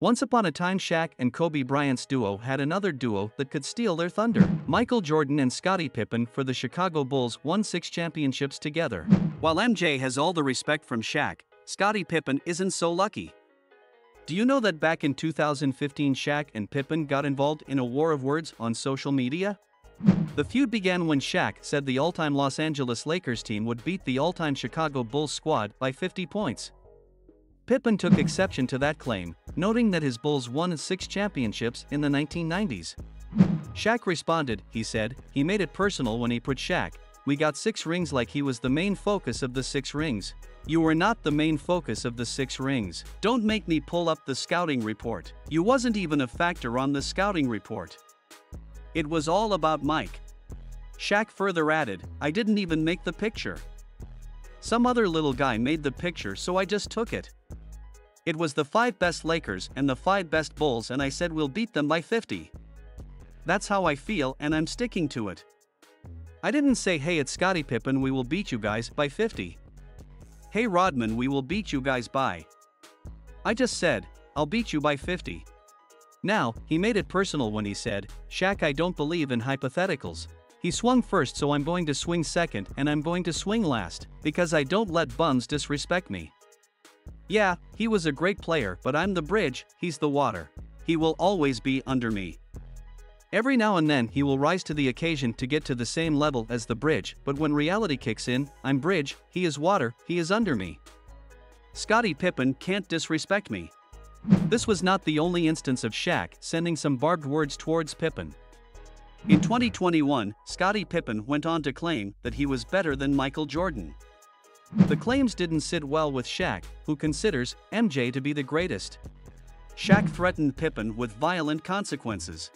Once upon a time, Shaq and Kobe Bryant's duo had another duo that could steal their thunder. Michael Jordan and Scottie Pippen for the Chicago Bulls won six championships together. While MJ has all the respect from Shaq, Scottie Pippen isn't so lucky. Do you know that back in 2015 Shaq and Pippen got involved in a war of words on social media? The feud began when Shaq said the all-time Los Angeles Lakers team would beat the all-time Chicago Bulls squad by 50 points. Pippen took exception to that claim, noting that his Bulls won six championships in the 1990s. Shaq responded, he said, he made it personal when he put Shaq, we got six rings like he was the main focus of the six rings. You were not the main focus of the six rings. Don't make me pull up the scouting report. You wasn't even a factor on the scouting report. It was all about Mike. Shaq further added, I didn't even make the picture. Some other little guy made the picture so I just took it. It was the five best Lakers and the five best Bulls, and I said we'll beat them by 50. That's how I feel, and I'm sticking to it. I didn't say, hey, it's Scottie Pippen, we will beat you guys by 50. Hey, Rodman, we will beat you guys by. I just said, I'll beat you by 50. Now, he made it personal when he said, Shaq, I don't believe in hypotheticals. He swung first, so I'm going to swing second, and I'm going to swing last, because I don't let bums disrespect me. Yeah, he was a great player, but I'm the bridge, he's the water. He will always be under me. Every now and then he will rise to the occasion to get to the same level as the bridge, but when reality kicks in, I'm bridge, he is water, he is under me. Scottie Pippen can't disrespect me. This was not the only instance of Shaq sending some barbed words towards Pippen. In 2021, Scottie Pippen went on to claim that he was better than Michael Jordan. The claims didn't sit well with Shaq, who considers MJ to be the greatest. Shaq threatened Pippen with violent consequences.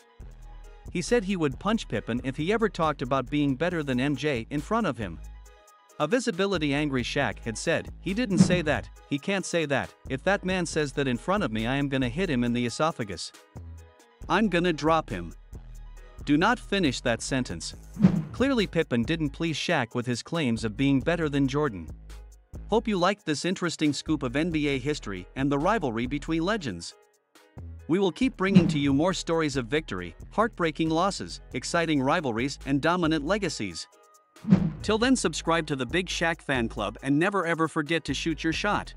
He said he would punch Pippen if he ever talked about being better than MJ in front of him. A visibility angry Shaq had said, he didn't say that, he can't say that, if that man says that in front of me I am gonna hit him in the esophagus. I'm gonna drop him. Do not finish that sentence. Clearly Pippen didn't please Shaq with his claims of being better than Jordan. Hope you liked this interesting scoop of NBA history and the rivalry between legends. We will keep bringing to you more stories of victory, heartbreaking losses, exciting rivalries, and dominant legacies. Till then, subscribe to the Big Shaq Fan Club and never ever forget to shoot your shot.